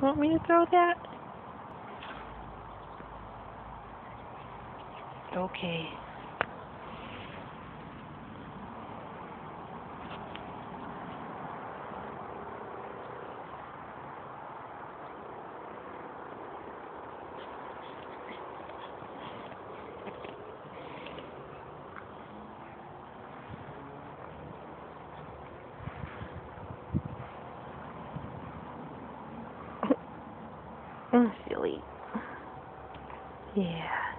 Want me to throw that? Okay. Oh, silly. Yeah.